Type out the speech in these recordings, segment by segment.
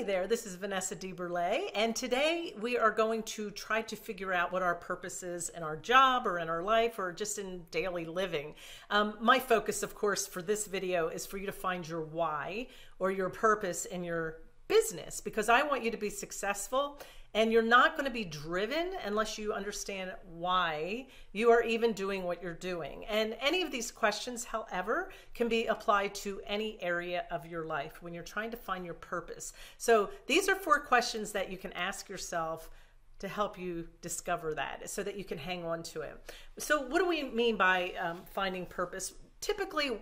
Hey there, this is Vanessa DeBurlet, and today we are going to try to figure out what our purpose is in our job or in our life or just in daily living. Um, my focus, of course, for this video is for you to find your why or your purpose in your business because I want you to be successful and you're not going to be driven unless you understand why you are even doing what you're doing. And any of these questions, however, can be applied to any area of your life when you're trying to find your purpose. So these are four questions that you can ask yourself to help you discover that so that you can hang on to it. So, what do we mean by um, finding purpose? Typically,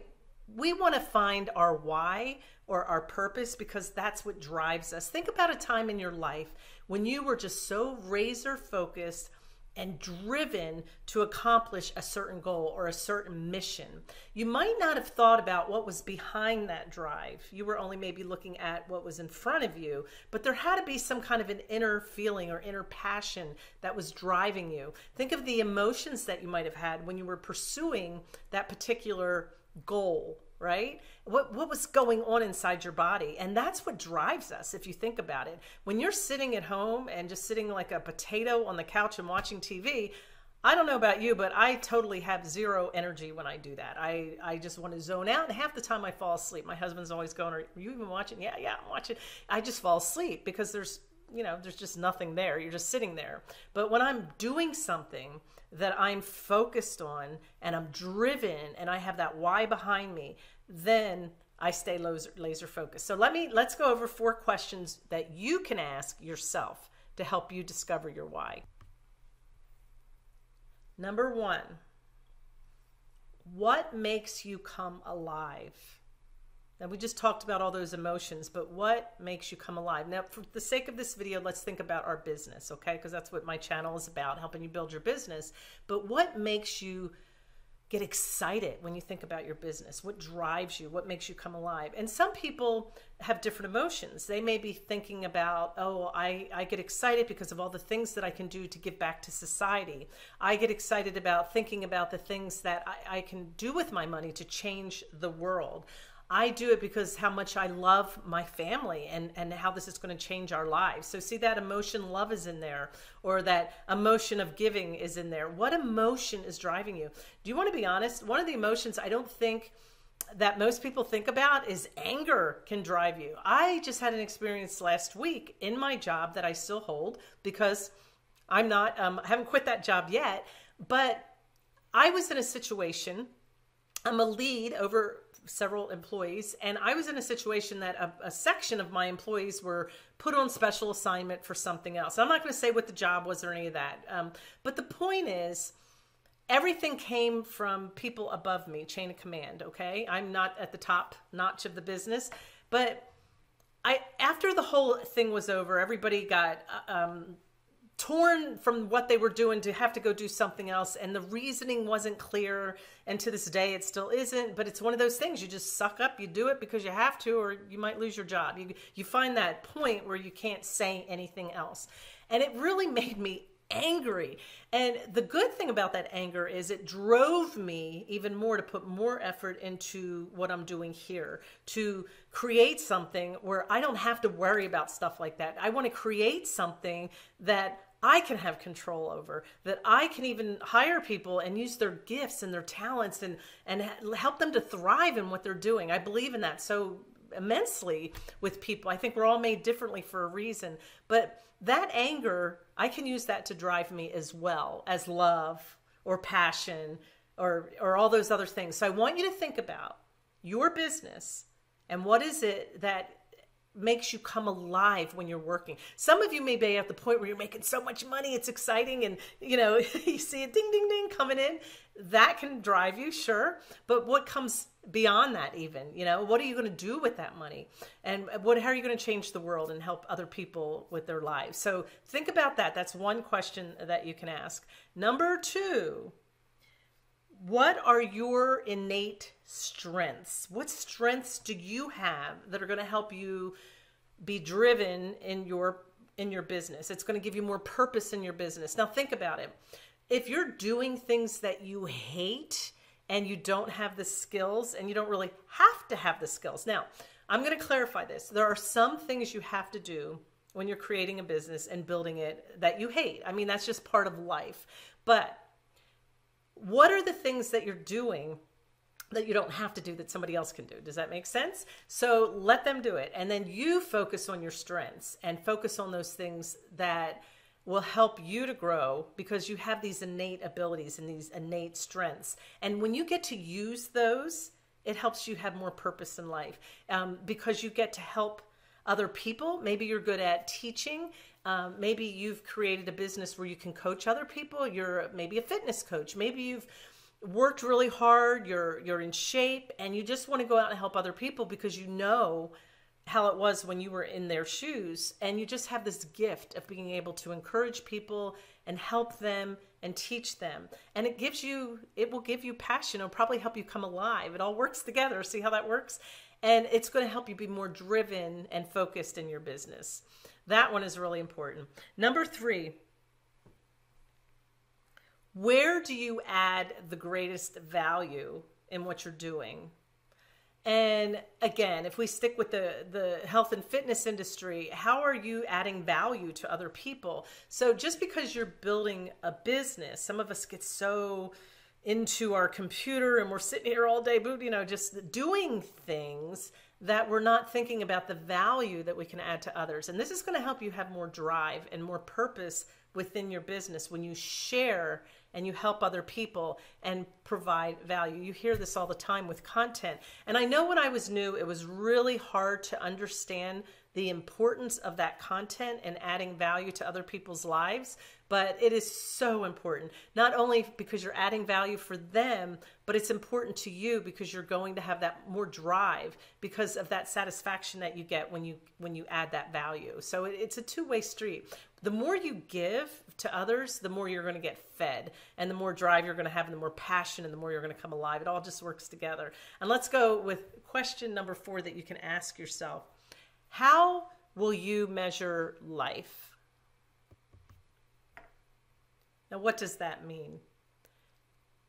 we want to find our why or our purpose because that's what drives us. Think about a time in your life when you were just so razor focused and driven to accomplish a certain goal or a certain mission. You might not have thought about what was behind that drive. You were only maybe looking at what was in front of you, but there had to be some kind of an inner feeling or inner passion that was driving you. Think of the emotions that you might have had when you were pursuing that particular goal right? What what was going on inside your body? And that's what drives us if you think about it. When you're sitting at home and just sitting like a potato on the couch and watching TV, I don't know about you, but I totally have zero energy when I do that. I, I just want to zone out, and half the time I fall asleep. My husband's always going, "Are you even watching?" Yeah, yeah, I'm watching. I just fall asleep because there's you know there's just nothing there. You're just sitting there. But when I'm doing something that I'm focused on and I'm driven and I have that why behind me, then I stay laser, laser focused. So let me let's go over four questions that you can ask yourself to help you discover your why. Number 1. What makes you come alive? Now, we just talked about all those emotions, but what makes you come alive? Now, for the sake of this video, let's think about our business, okay? Because that's what my channel is about, helping you build your business. But what makes you get excited when you think about your business? What drives you? What makes you come alive? And some people have different emotions. They may be thinking about, oh, I, I get excited because of all the things that I can do to give back to society. I get excited about thinking about the things that I, I can do with my money to change the world. I do it because how much I love my family and, and how this is going to change our lives. So, see that emotion, love is in there, or that emotion of giving is in there. What emotion is driving you? Do you want to be honest? One of the emotions I don't think that most people think about is anger can drive you. I just had an experience last week in my job that I still hold because I'm not, um, I haven't quit that job yet, but I was in a situation. I'm a lead over several employees, and I was in a situation that a, a, section of my employees were put on special assignment for something else. I'm not going to say what the job was or any of that, um, but the point is, everything came from people above me, chain of command. Okay, I'm not at the top notch of the business, but I after the whole thing was over, everybody got. Uh, um, torn from what they were doing to have to go do something else and the reasoning wasn't clear and to this day it still isn't but it's one of those things you just suck up you do it because you have to or you might lose your job. You you find that point where you can't say anything else. And it really made me angry. And the good thing about that anger is it drove me even more to put more effort into what I'm doing here to create something where I don't have to worry about stuff like that. I want to create something that I can have control over, that I can even hire people and use their gifts and their talents and, and help them to thrive in what they're doing. I believe in that so immensely with people. I think we're all made differently for a reason. But that anger, I can use that to drive me as well as love or passion or, or all those other things. So I want you to think about your business and what is it that makes you come alive when you're working. Some of you may be at the point where you're making so much money, it's exciting, and you know, you see a ding ding ding coming in. That can drive you, sure. But what comes beyond that even? You know, what are you going to do with that money? And what how are you going to change the world and help other people with their lives? So think about that. That's one question that you can ask. Number two, what are your innate strengths? What strengths do you have that are going to help you be driven in your in your business? It's going to give you more purpose in your business. Now think about it. If you're doing things that you hate and you don't have the skills and you don't really have to have the skills. Now, I'm going to clarify this. There are some things you have to do when you're creating a business and building it that you hate. I mean, that's just part of life. But what are the things that you're doing that you don't have to do that somebody else can do. Does that make sense? So let them do it. And then you focus on your strengths and focus on those things that will help you to grow because you have these innate abilities and these innate strengths. And when you get to use those, it helps you have more purpose in life um, because you get to help other people. Maybe you're good at teaching. Um, maybe you've created a business where you can coach other people. You're maybe a fitness coach. Maybe you've worked really hard, you're you're in shape and you just want to go out and help other people because you know how it was when you were in their shoes. And you just have this gift of being able to encourage people and help them and teach them. And it gives you it will give you passion. It'll probably help you come alive. It all works together. See how that works? And it's going to help you be more driven and focused in your business that one is really important number three where do you add the greatest value in what you're doing? And again, if we stick with the, the health and fitness industry, how are you adding value to other people? So just because you're building a business, some of us get so into our computer and we're sitting here all day, you know, just doing things that we're not thinking about the value that we can add to others. And this is going to help you have more drive and more purpose within your business when you share and you help other people and provide value. You hear this all the time with content. And I know when I was new, it was really hard to understand the importance of that content and adding value to other people's lives. But it is so important, not only because you're adding value for them, but it's important to you because you're going to have that more drive because of that satisfaction that you get when you when you add that value. So it's a two-way street the more you give to others, the more you're going to get fed, and the more drive you're going to have, and the more passion, and the more you're going to come alive. It all just works together. And let's go with question number four that you can ask yourself How will you measure life? Now, what does that mean?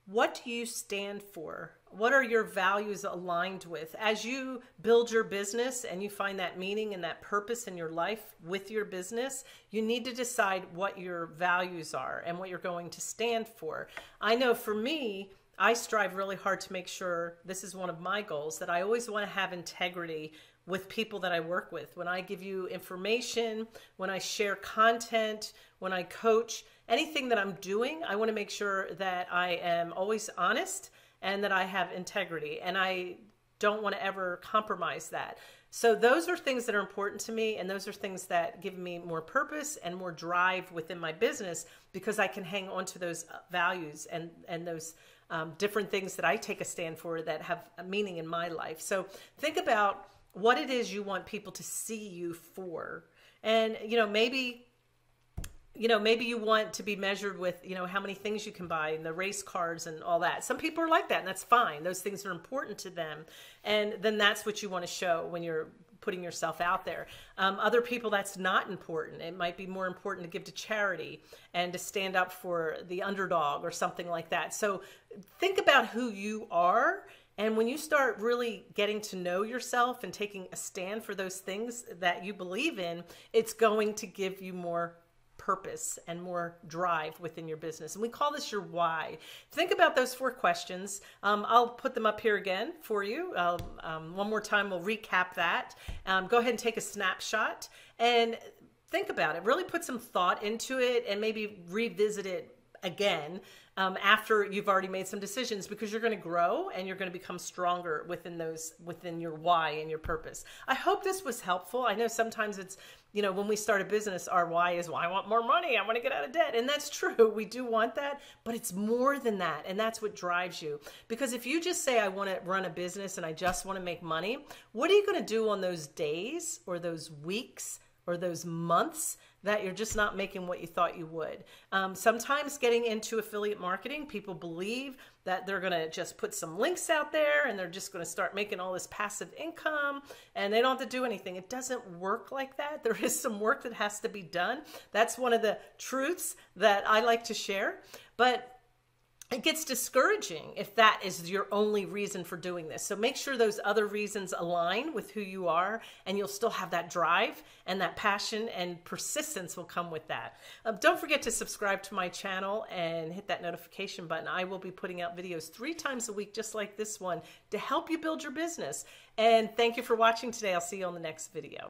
What do you stand for? What are your values aligned with? As you build your business and you find that meaning and that purpose in your life with your business, you need to decide what your values are and what you're going to stand for. I know for me, I strive really hard to make sure this is one of my goals that I always want to have integrity with people that I work with. When I give you information, when I share content, when I coach, anything that I'm doing, I want to make sure that I am always honest and that I have integrity and I don't want to ever compromise that. So those are things that are important to me and those are things that give me more purpose and more drive within my business because I can hang on to those values and and those um, different things that I take a stand for that have a meaning in my life. So think about what it is you want people to see you for. And you know, maybe you know, maybe you want to be measured with, you know, how many things you can buy and the race cars and all that. Some people are like that, and that's fine. Those things are important to them. And then that's what you want to show when you're putting yourself out there. Um, other people, that's not important. It might be more important to give to charity and to stand up for the underdog or something like that. So think about who you are. And when you start really getting to know yourself and taking a stand for those things that you believe in, it's going to give you more purpose and more drive within your business. And we call this your why. Think about those four questions. Um, I'll put them up here again for you. Um, one more time, we'll recap that. Um, go ahead and take a snapshot and think about it. Really put some thought into it and maybe revisit it again um, after you've already made some decisions because you're going to grow and you're going to become stronger within those within your why and your purpose. I hope this was helpful. I know sometimes it's you know when we start a business our why is well i want more money. I want to get out of debt. And that's true. We do want that but it's more than that and that's what drives you. Because if you just say i want to run a business and i just want to make money what are you going to do on those days or those weeks or those months that you're just not making what you thought you would. Um, sometimes getting into affiliate marketing, people believe that they're going to just put some links out there and they're just going to start making all this passive income and they don't have to do anything. It doesn't work like that. There is some work that has to be done. That's one of the truths that I like to share. But it gets discouraging if that is your only reason for doing this. So make sure those other reasons align with who you are, and you'll still have that drive and that passion and persistence will come with that. Um, don't forget to subscribe to my channel and hit that notification button. I will be putting out videos three times a week, just like this one, to help you build your business. And thank you for watching today. I'll see you on the next video.